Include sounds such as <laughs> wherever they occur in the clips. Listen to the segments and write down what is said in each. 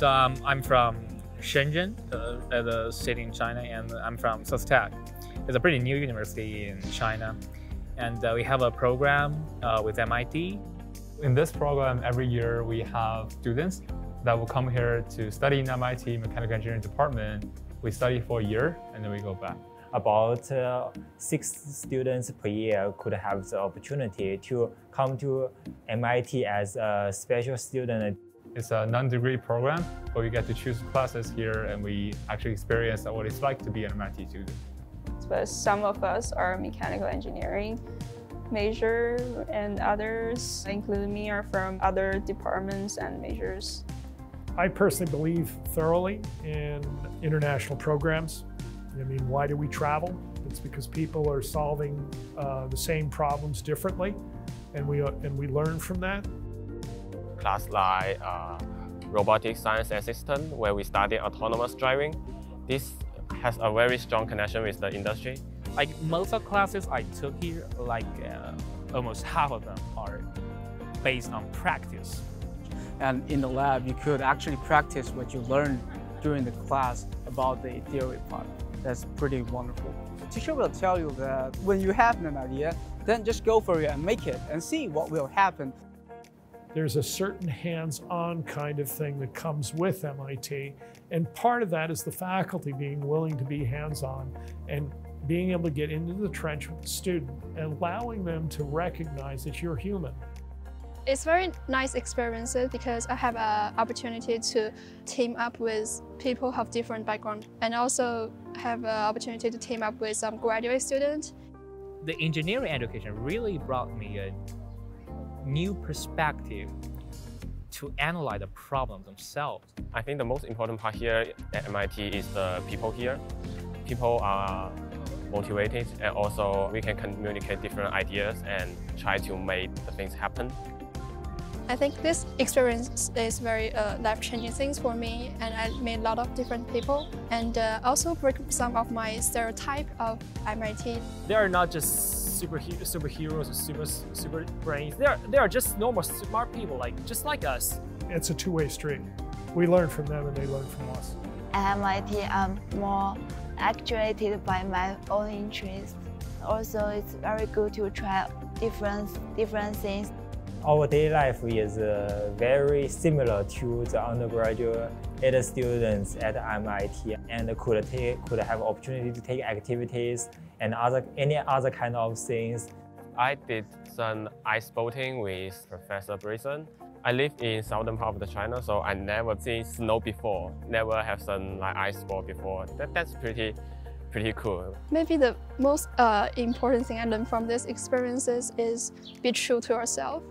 So um, I'm from Shenzhen, uh, the city in China, and I'm from SUSTech. It's a pretty new university in China. And uh, we have a program uh, with MIT. In this program, every year we have students that will come here to study in MIT Mechanical Engineering Department. We study for a year and then we go back. About uh, six students per year could have the opportunity to come to MIT as a special student. It's a non-degree program, but we get to choose classes here and we actually experience what it's like to be an MIT student. But some of us are mechanical engineering major and others, including me, are from other departments and majors. I personally believe thoroughly in international programs. I mean, why do we travel? It's because people are solving uh, the same problems differently, and we, uh, and we learn from that. Class like uh, robotic science assistant, where we study autonomous driving. This has a very strong connection with the industry. Like most of the classes I took here, like uh, almost half of them are based on practice. And in the lab, you could actually practice what you learned during the class about the theory part. That's pretty wonderful. The teacher will tell you that when you have an idea, then just go for it and make it and see what will happen. There's a certain hands-on kind of thing that comes with MIT, and part of that is the faculty being willing to be hands-on and being able to get into the trench with the student and allowing them to recognize that you're human. It's very nice experiences because I have an opportunity to team up with people of different backgrounds and also have an opportunity to team up with some graduate students. The engineering education really brought me a new perspective to analyze the problem themselves. I think the most important part here at MIT is the people here. People are motivated and also we can communicate different ideas and try to make the things happen. I think this experience is very uh, life-changing things for me and I met a lot of different people and uh, also break some of my stereotype of MIT. They are not just super superheroes or super super brains. They are they are just normal smart people like just like us. It's a two-way street. We learn from them and they learn from us. At MIT, I'm um, more actuated by my own interests. Also, it's very good to try different different things. Our daily life is uh, very similar to the undergraduate students at MIT and could take could have opportunity to take activities and other any other kind of things. I did some ice boating with Professor Bryson. I live in southern part of the China, so I never seen snow before. Never have some like ice ball before. That, that's pretty pretty cool. Maybe the most uh, important thing I learned from these experiences is be true to yourself.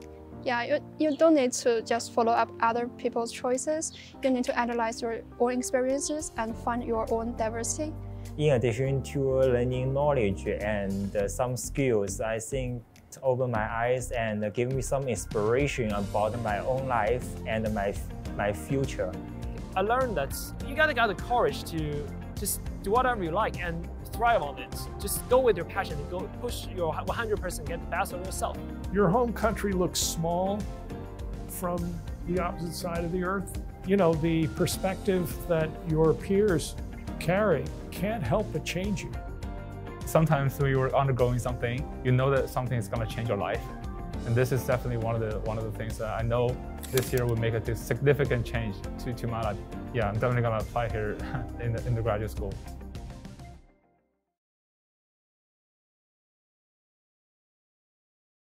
Yeah, you, you don't need to just follow up other people's choices. You need to analyze your own experiences and find your own diversity. In addition to learning knowledge and uh, some skills, I think to open my eyes and give me some inspiration about my own life and my, my future. I learned that you gotta got the courage to just do whatever you like and thrive on it. Just go with your passion and go push your 100%, get the best of yourself. Your home country looks small from the opposite side of the earth. You know, the perspective that your peers carry can't help but change you. Sometimes when you're undergoing something, you know that something is going to change your life. And this is definitely one of the one of the things that I know this year will make a significant change to, to my life. Yeah, I'm definitely going to apply here <laughs> in the, in the graduate school.